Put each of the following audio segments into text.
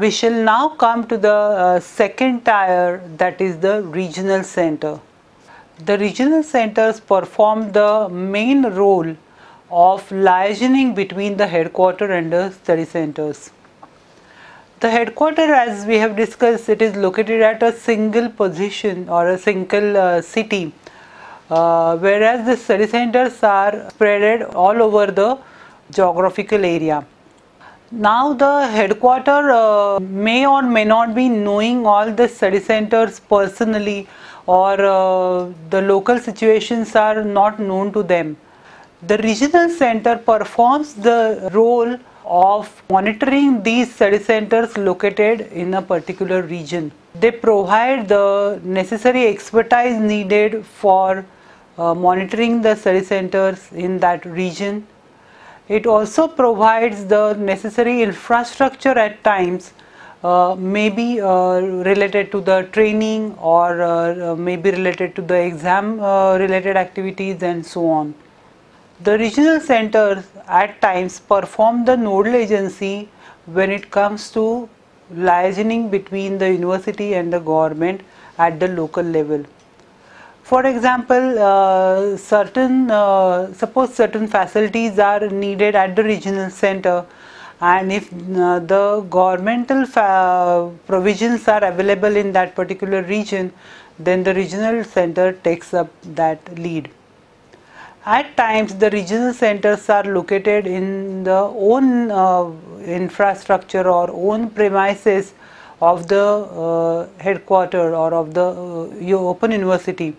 We shall now come to the uh, second tier that is the regional center. The regional centers perform the main role of liaising between the headquarter and the study centers. The headquarter as we have discussed it is located at a single position or a single uh, city uh, whereas the study centers are spread all over the geographical area. Now the headquarter uh, may or may not be knowing all the study centers personally or uh, the local situations are not known to them. The regional center performs the role of monitoring these study centers located in a particular region. They provide the necessary expertise needed for uh, monitoring the study centers in that region. It also provides the necessary infrastructure at times uh, maybe uh, related to the training or uh, maybe related to the exam uh, related activities and so on. The regional centers at times perform the nodal agency when it comes to liaising between the university and the government at the local level. For example, uh, certain uh, suppose certain facilities are needed at the regional center and if uh, the governmental provisions are available in that particular region then the regional center takes up that lead. At times the regional centers are located in the own uh, infrastructure or own premises of the uh, headquarter or of the uh, open university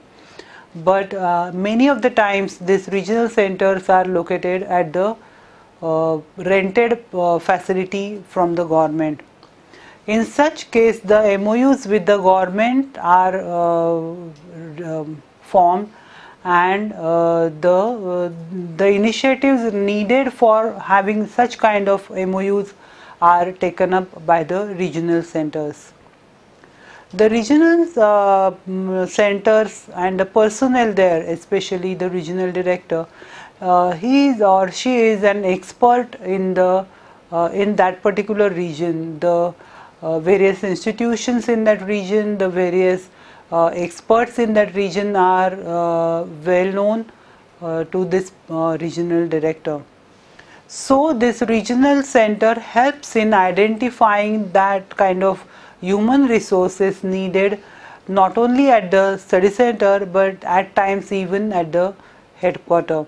but uh, many of the times these regional centers are located at the uh, rented uh, facility from the government. In such case the MOUs with the government are um, formed and uh, the uh, the initiatives needed for having such kind of MOUs are taken up by the regional centers. The regional uh, centers and the personnel there, especially the regional director, uh, he is or she is an expert in the uh, in that particular region. The uh, various institutions in that region, the various uh, experts in that region are uh, well known to this regional director. So this regional center helps in identifying that kind of human resources needed not only at the study center but at times even at the headquarter.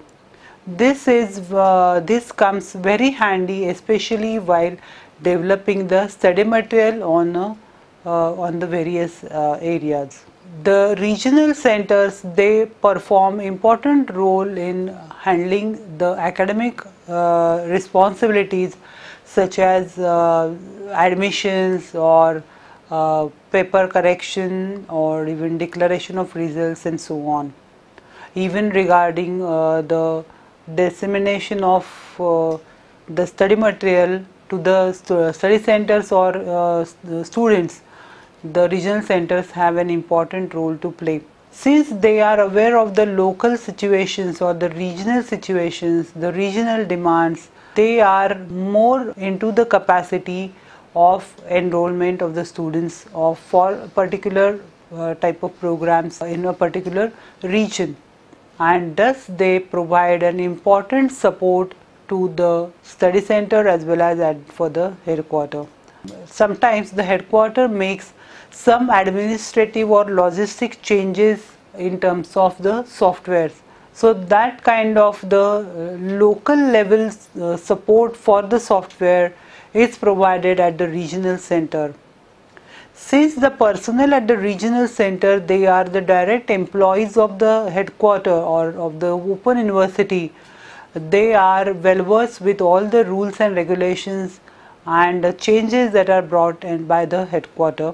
This is uh, this comes very handy especially while developing the study material on uh, on the various uh, areas the regional centers they perform important role in handling the academic uh, responsibilities such as uh, admissions or uh, paper correction or even declaration of results and so on even regarding uh, the dissemination of uh, the study material to the st study centers or uh, students the regional centers have an important role to play. Since they are aware of the local situations or the regional situations, the regional demands, they are more into the capacity of enrollment of the students of for particular uh, type of programs in a particular region and thus they provide an important support to the study center as well as for the headquarter. Sometimes the headquarter makes some administrative or logistic changes in terms of the softwares. So that kind of the uh, local level uh, support for the software is provided at the regional center. Since the personnel at the regional center they are the direct employees of the headquarter or of the open university they are well versed with all the rules and regulations and the changes that are brought in by the headquarter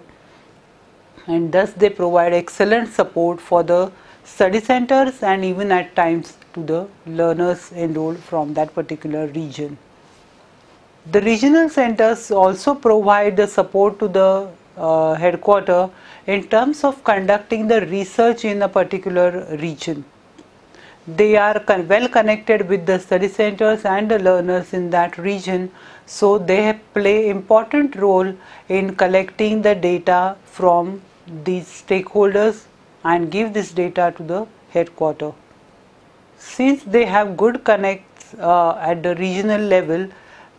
and thus they provide excellent support for the study centers and even at times to the learners enrolled from that particular region. The regional centers also provide the support to the uh, headquarter in terms of conducting the research in a particular region. They are con well connected with the study centers and the learners in that region So they play important role in collecting the data from these stakeholders and give this data to the headquarter. Since they have good connects uh, at the regional level,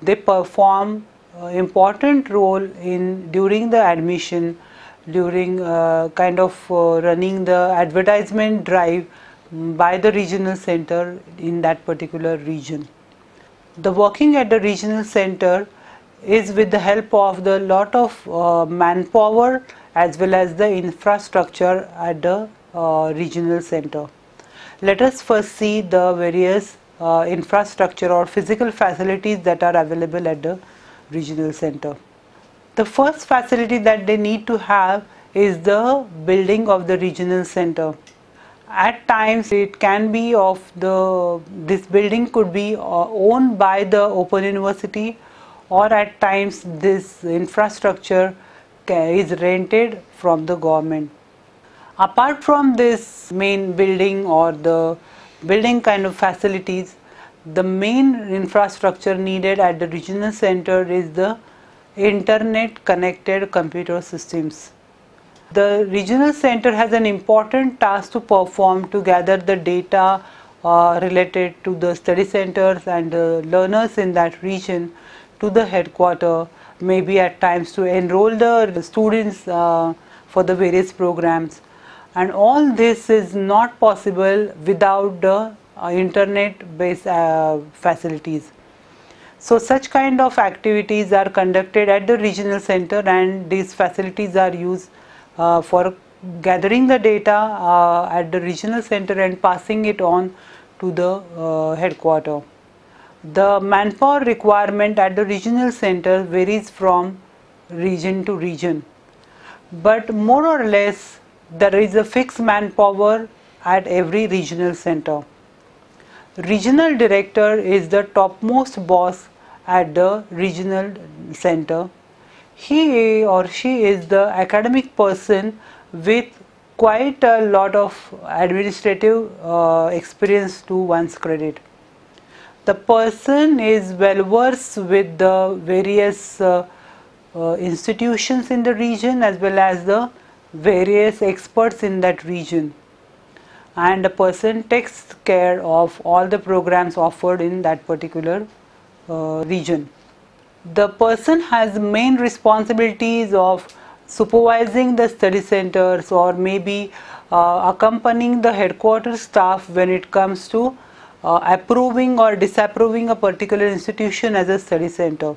they perform uh, important role in during the admission, during uh, kind of uh, running the advertisement drive by the regional center in that particular region. The working at the regional center is with the help of the lot of uh, manpower as well as the infrastructure at the uh, regional center. Let us first see the various uh, infrastructure or physical facilities that are available at the regional center. The first facility that they need to have is the building of the regional center at times it can be of the this building could be uh, owned by the open university or at times this infrastructure is rented from the government apart from this main building or the building kind of facilities the main infrastructure needed at the regional center is the internet connected computer systems the regional center has an important task to perform to gather the data uh, related to the study centers and the learners in that region to the headquarter, maybe at times to enroll the students uh, for the various programs. And all this is not possible without the uh, internet based uh, facilities. So such kind of activities are conducted at the regional center and these facilities are used uh, for gathering the data uh, at the regional center and passing it on to the uh, headquarter. The manpower requirement at the regional center varies from region to region, but more or less there is a fixed manpower at every regional center. Regional director is the topmost boss at the regional center he or she is the academic person with quite a lot of administrative uh, experience to one's credit. The person is well versed with the various uh, uh, institutions in the region as well as the various experts in that region and the person takes care of all the programs offered in that particular uh, region the person has main responsibilities of supervising the study centers or maybe uh, accompanying the headquarters staff when it comes to uh, approving or disapproving a particular institution as a study center.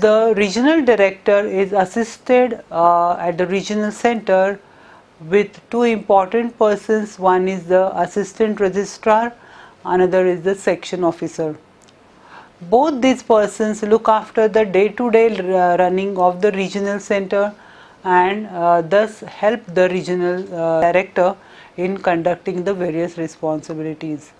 The regional director is assisted uh, at the regional center with two important persons. One is the assistant registrar, another is the section officer both these persons look after the day-to-day -day running of the regional center and uh, thus help the regional uh, director in conducting the various responsibilities.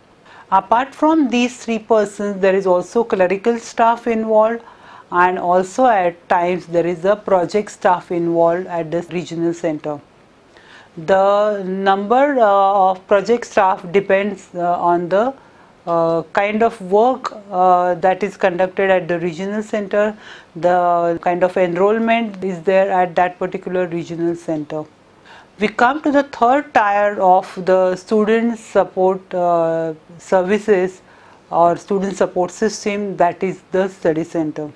Apart from these three persons, there is also clerical staff involved and also at times there is a project staff involved at the regional center. The number uh, of project staff depends uh, on the uh, kind of work uh, that is conducted at the regional center, the kind of enrollment is there at that particular regional center. We come to the third tier of the student support uh, services or student support system that is the study center.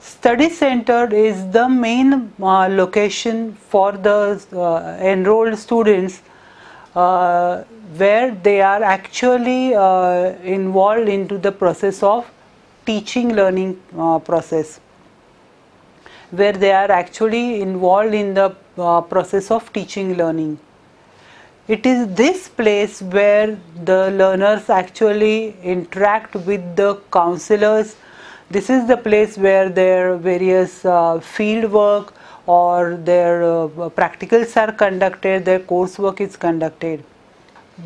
Study center is the main uh, location for the uh, enrolled students uh, where they are actually uh, involved into the process of teaching learning uh, process where they are actually involved in the uh, process of teaching learning. It is this place where the learners actually interact with the counselors this is the place where their various uh, field work or their uh, practicals are conducted their coursework is conducted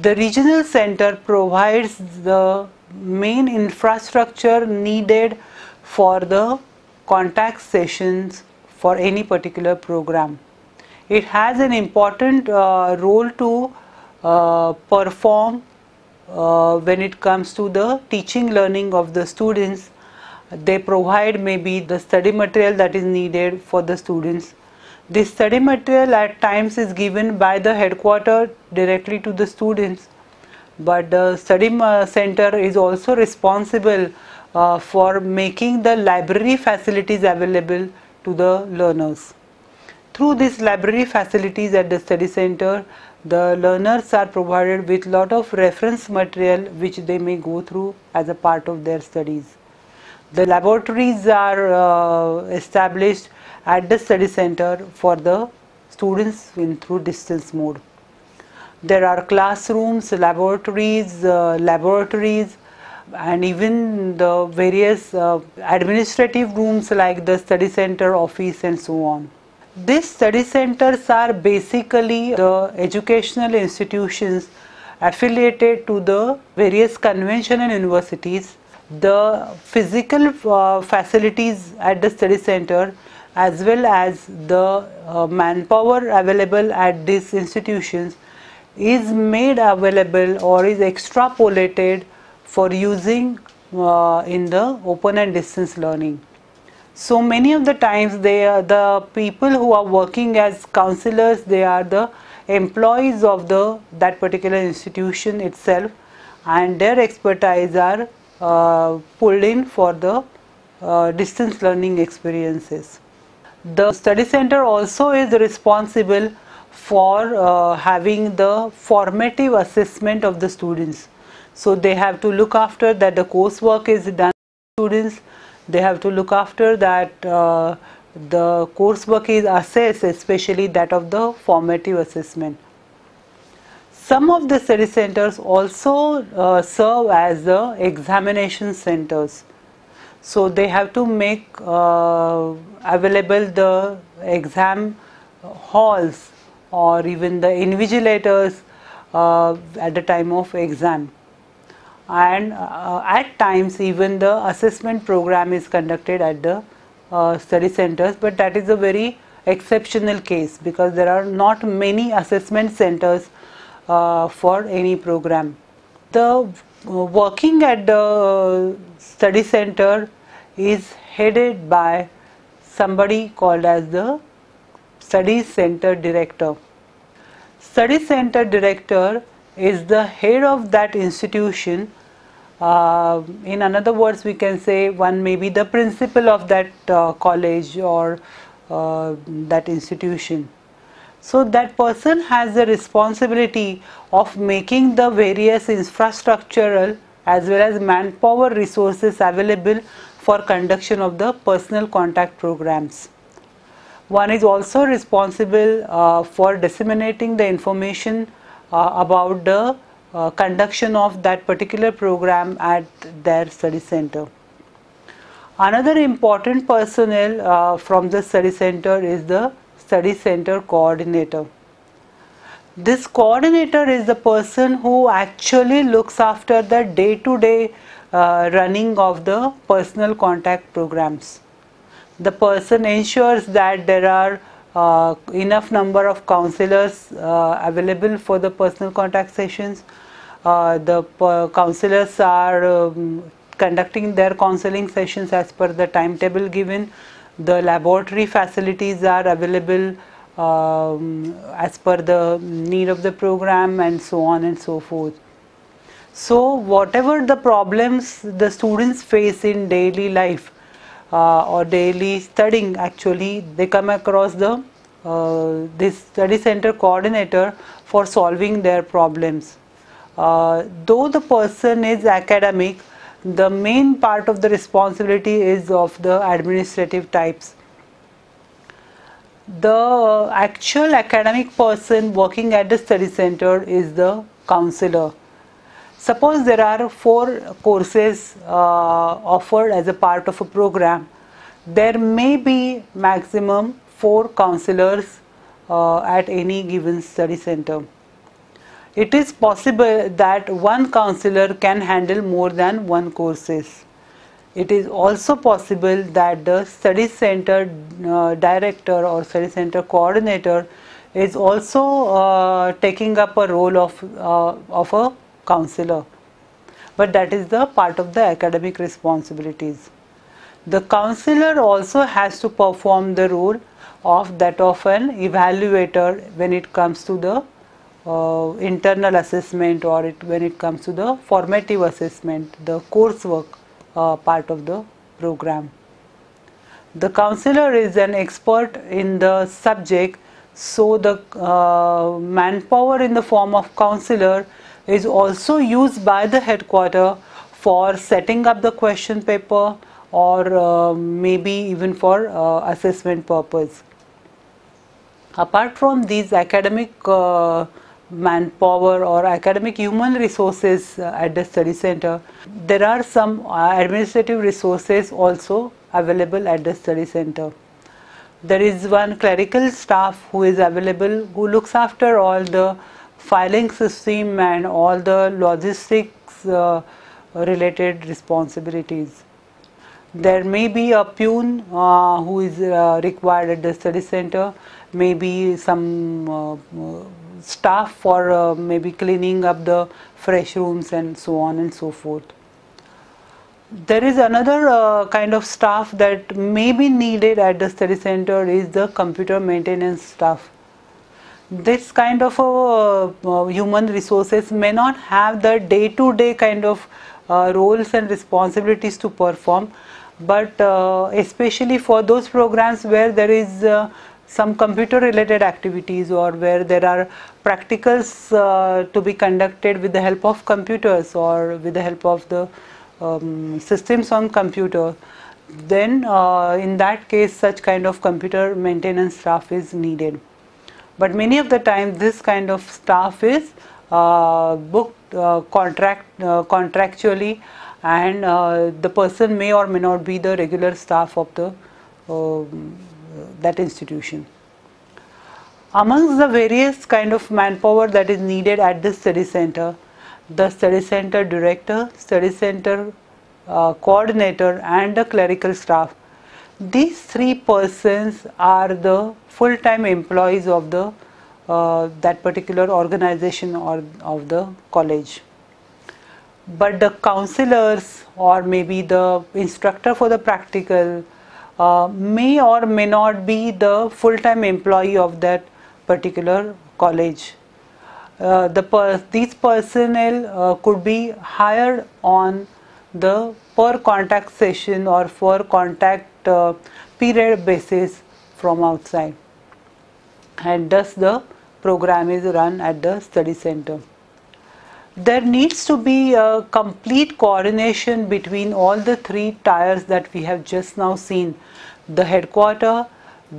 the regional center provides the main infrastructure needed for the contact sessions for any particular program. It has an important uh, role to uh, perform uh, when it comes to the teaching learning of the students They provide maybe the study material that is needed for the students. This study material at times is given by the headquarter directly to the students but the study center is also responsible uh, for making the library facilities available to the learners. Through these library facilities at the study center, the learners are provided with lot of reference material which they may go through as a part of their studies. The laboratories are uh, established at the study center for the students in through distance mode. There are classrooms, laboratories, uh, laboratories and even the various uh, administrative rooms like the study center office and so on. These study centers are basically the educational institutions affiliated to the various conventional universities. The physical uh, facilities at the study center as well as the uh, manpower available at these institutions is made available or is extrapolated for using uh, in the open and distance learning. So many of the times they are the people who are working as counselors, they are the employees of the that particular institution itself and their expertise are pulled in for the uh, distance learning experiences. The study center also is responsible for uh, having the formative assessment of the students. So they have to look after that the coursework is done students they have to look after that uh, the coursework is assessed especially that of the formative assessment. Some of the study centers also uh, serve as the examination centers. So they have to make uh, available the exam halls or even the invigilators uh, at the time of exam and uh, at times even the assessment program is conducted at the uh, study centers but that is a very exceptional case because there are not many assessment centers for any program. The working at the study center is headed by somebody called as the study center director. Study center director is the head of that institution. Uh, in another words, we can say one may be the principal of that uh, college or uh, that institution. So that person has the responsibility of making the various infrastructural as well as manpower resources available for conduction of the personal contact programs. One is also responsible uh, for disseminating the information uh, about the uh, conduction of that particular program at their study center. Another important personnel uh, from the study center is the study center coordinator. This coordinator is the person who actually looks after the day to day running of the personal contact programs. The person ensures that there are uh, enough number of counselors uh, available for the personal contact sessions. Uh, the counselors are um, conducting their counseling sessions as per the timetable given. The laboratory facilities are available um, as per the need of the program and so on and so forth. So whatever the problems the students face in daily life, uh, or daily studying actually they come across the uh, this study center coordinator for solving their problems. Uh, though the person is academic, the main part of the responsibility is of the administrative types. The actual academic person working at the study center is the counselor. Suppose there are four courses uh, offered as a part of a program, there may be maximum four counselors uh, at any given study center. It is possible that one counselor can handle more than one courses. It is also possible that the study center uh, director or study center coordinator is also uh, taking up a role of, uh, of a counselor but that is the part of the academic responsibilities. The counselor also has to perform the role of that of an evaluator when it comes to the uh, internal assessment or it, when it comes to the formative assessment, the coursework uh, part of the program. The counselor is an expert in the subject, so the uh, manpower in the form of counselor is also used by the headquarter for setting up the question paper or uh, maybe even for uh, assessment purpose. Apart from these academic uh, manpower or academic human resources uh, at the study center, there are some uh, administrative resources also available at the study center. There is one clerical staff who is available who looks after all the filing system and all the logistics uh, related responsibilities. There may be a peon uh, who is uh, required at the study center, maybe some uh, staff for uh, maybe cleaning up the fresh rooms and so on and so forth. There is another uh, kind of staff that may be needed at the study center is the computer maintenance staff. This kind of uh, human resources may not have the day-to-day -day kind of uh, roles and responsibilities to perform, but uh, especially for those programs where there is uh, some computer related activities or where there are practicals uh, to be conducted with the help of computers or with the help of the um, systems on computer then uh, in that case such kind of computer maintenance staff is needed. But many of the time this kind of staff is uh, booked uh, contract uh, contractually and uh, the person may or may not be the regular staff of the um, that institution. Amongst the various kind of manpower that is needed at the study center, the study center director, study center uh, coordinator and the clerical staff. These three persons are the full-time employees of the uh, that particular organization or of the college. But the counselors or maybe the instructor for the practical uh, may or may not be the full-time employee of that particular college. Uh, the per these personnel uh, could be hired on the per contact session or per contact uh, period basis from outside. And thus the program is run at the study center. There needs to be a complete coordination between all the three tiers that we have just now seen the headquarter,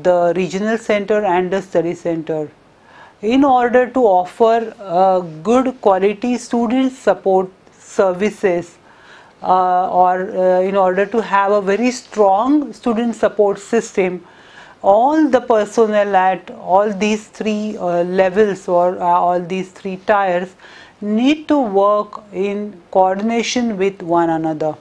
the regional center and the study center in order to offer uh, good quality student support services uh, or uh, in order to have a very strong student support system all the personnel at all these three uh, levels or uh, all these three tiers need to work in coordination with one another.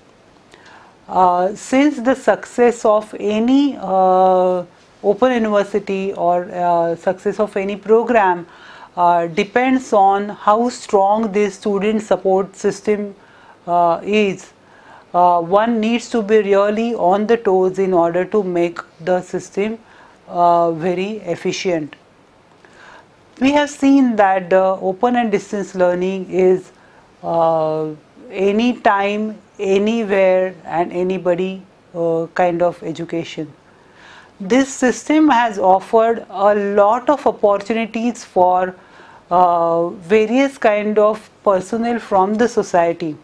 Uh, since the success of any uh, open university or uh, success of any program uh, depends on how strong this student support system uh, is, uh, one needs to be really on the toes in order to make the system very efficient. We have seen that the open and distance learning is uh, anytime, anywhere and anybody uh, kind of education. This system has offered a lot of opportunities for uh, various kind of personnel from the society.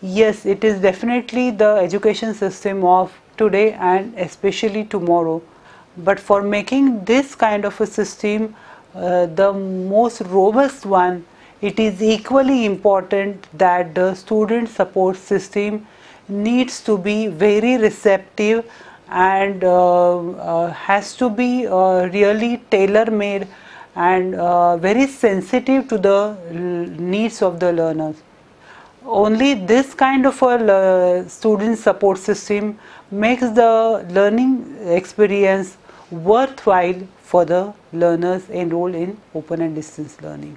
Yes, it is definitely the education system of today and especially tomorrow. But for making this kind of a system uh, the most robust one, it is equally important that the student support system needs to be very receptive and uh, uh, has to be uh, really tailor made and uh, very sensitive to the needs of the learners. Only this kind of a student support system makes the learning experience worthwhile for the learners enrolled in open and distance learning.